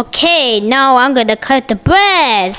Okay, now I'm gonna cut the bread.